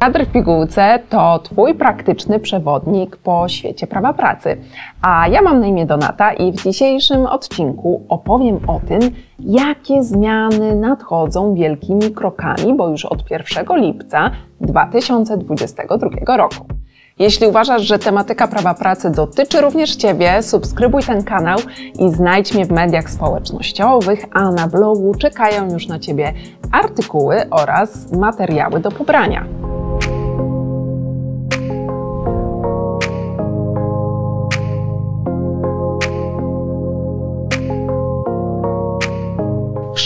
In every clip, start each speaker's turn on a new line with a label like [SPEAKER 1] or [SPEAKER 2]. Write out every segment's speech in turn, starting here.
[SPEAKER 1] Kadr w pigułce to Twój praktyczny przewodnik po świecie prawa pracy. A ja mam na imię Donata i w dzisiejszym odcinku opowiem o tym, jakie zmiany nadchodzą wielkimi krokami, bo już od 1 lipca 2022 roku. Jeśli uważasz, że tematyka prawa pracy dotyczy również Ciebie, subskrybuj ten kanał i znajdź mnie w mediach społecznościowych, a na blogu czekają już na Ciebie artykuły oraz materiały do pobrania.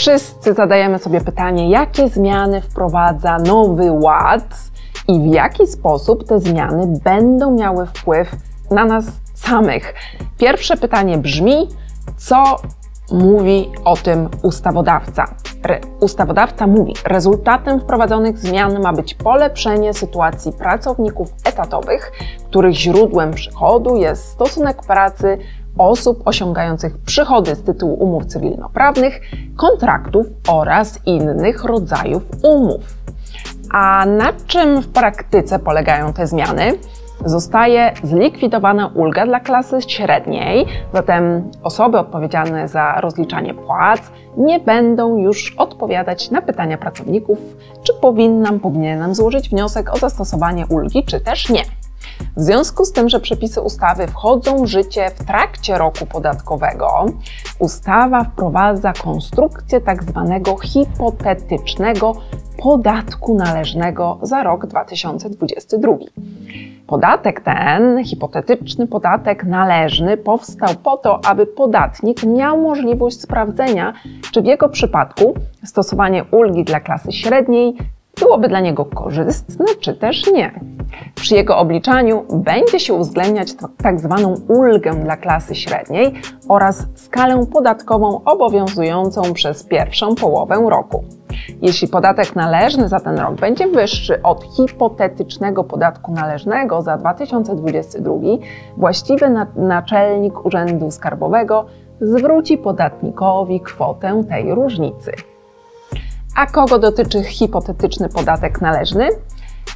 [SPEAKER 1] Wszyscy zadajemy sobie pytanie, jakie zmiany wprowadza nowy ład i w jaki sposób te zmiany będą miały wpływ na nas samych. Pierwsze pytanie brzmi, co mówi o tym ustawodawca? Re ustawodawca mówi, rezultatem wprowadzonych zmian ma być polepszenie sytuacji pracowników etatowych, których źródłem przychodu jest stosunek pracy osób osiągających przychody z tytułu umów cywilnoprawnych, kontraktów oraz innych rodzajów umów. A na czym w praktyce polegają te zmiany? Zostaje zlikwidowana ulga dla klasy średniej, zatem osoby odpowiedzialne za rozliczanie płac nie będą już odpowiadać na pytania pracowników, czy powinnam, powinienem złożyć wniosek o zastosowanie ulgi, czy też nie. W związku z tym, że przepisy ustawy wchodzą w życie w trakcie roku podatkowego, ustawa wprowadza konstrukcję tak zwanego hipotetycznego podatku należnego za rok 2022. Podatek ten, hipotetyczny podatek należny, powstał po to, aby podatnik miał możliwość sprawdzenia, czy w jego przypadku stosowanie ulgi dla klasy średniej byłoby dla niego korzystne, czy też nie. Przy jego obliczaniu będzie się uwzględniać tak zwaną ulgę dla klasy średniej oraz skalę podatkową obowiązującą przez pierwszą połowę roku. Jeśli podatek należny za ten rok będzie wyższy od hipotetycznego podatku należnego za 2022, właściwy naczelnik Urzędu Skarbowego zwróci podatnikowi kwotę tej różnicy. A kogo dotyczy hipotetyczny podatek należny?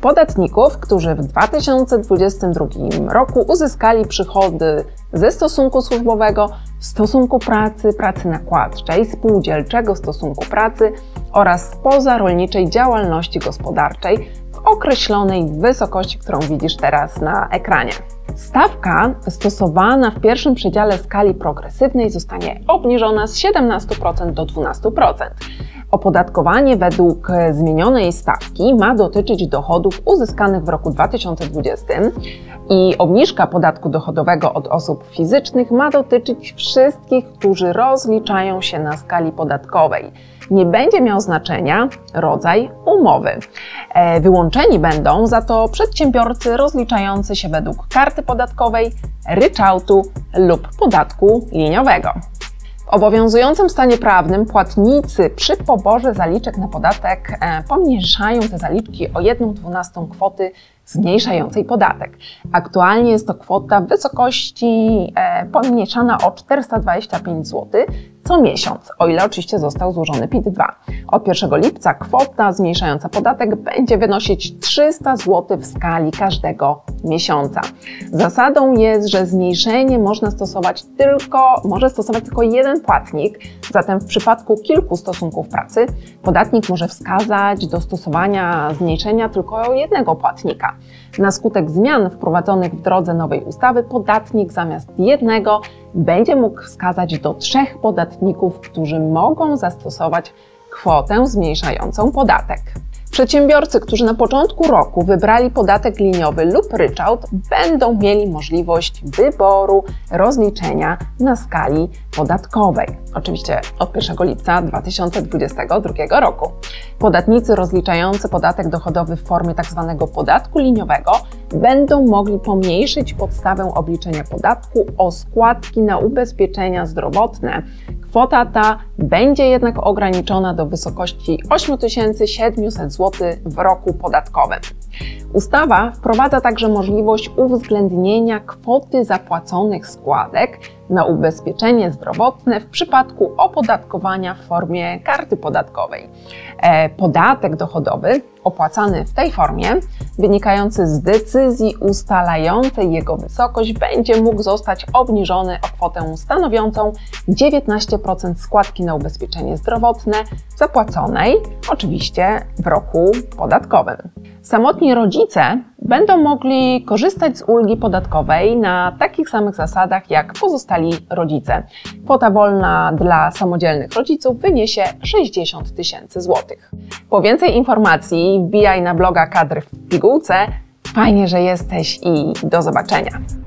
[SPEAKER 1] Podatników, którzy w 2022 roku uzyskali przychody ze stosunku służbowego, stosunku pracy, pracy nakładczej, spółdzielczego stosunku pracy oraz pozarolniczej działalności gospodarczej w określonej wysokości, którą widzisz teraz na ekranie. Stawka stosowana w pierwszym przedziale skali progresywnej zostanie obniżona z 17% do 12%. Opodatkowanie według zmienionej stawki ma dotyczyć dochodów uzyskanych w roku 2020 i obniżka podatku dochodowego od osób fizycznych ma dotyczyć wszystkich, którzy rozliczają się na skali podatkowej. Nie będzie miał znaczenia rodzaj umowy. E, wyłączeni będą za to przedsiębiorcy rozliczający się według karty podatkowej, ryczałtu lub podatku liniowego. Obowiązującym stanie prawnym płatnicy przy poborze zaliczek na podatek e, pomniejszają te zaliczki o 1,12 kwoty zmniejszającej podatek. Aktualnie jest to kwota w wysokości e, pomniejszana o 425 zł co miesiąc, o ile oczywiście został złożony PIT-2. Od 1 lipca kwota zmniejszająca podatek będzie wynosić 300 zł w skali każdego miesiąca. Zasadą jest, że zmniejszenie można stosować tylko, może stosować tylko jeden płatnik, zatem w przypadku kilku stosunków pracy podatnik może wskazać do stosowania zmniejszenia tylko jednego płatnika. Na skutek zmian wprowadzonych w drodze nowej ustawy podatnik zamiast jednego będzie mógł wskazać do trzech podatników, którzy mogą zastosować kwotę zmniejszającą podatek. Przedsiębiorcy, którzy na początku roku wybrali podatek liniowy lub ryczałt, będą mieli możliwość wyboru rozliczenia na skali podatkowej. Oczywiście od 1 lipca 2022 roku. Podatnicy rozliczający podatek dochodowy w formie tzw. Tak podatku liniowego będą mogli pomniejszyć podstawę obliczenia podatku o składki na ubezpieczenia zdrowotne, Kwota ta będzie jednak ograniczona do wysokości 8700 zł w roku podatkowym. Ustawa wprowadza także możliwość uwzględnienia kwoty zapłaconych składek na ubezpieczenie zdrowotne w przypadku opodatkowania w formie karty podatkowej. E, podatek dochodowy opłacany w tej formie, wynikający z decyzji ustalającej jego wysokość, będzie mógł zostać obniżony o kwotę stanowiącą 19% składki na ubezpieczenie zdrowotne zapłaconej oczywiście w roku podatkowym. Samotni rodzice będą mogli korzystać z ulgi podatkowej na takich samych zasadach jak pozostali rodzice. Kwota wolna dla samodzielnych rodziców wyniesie 60 tysięcy złotych. Po więcej informacji wbijaj na bloga kadry w pigułce. Fajnie, że jesteś i do zobaczenia.